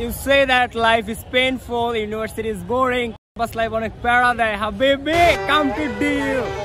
You say that life is painful, university is boring, but life on a paradise. Have baby come to deal.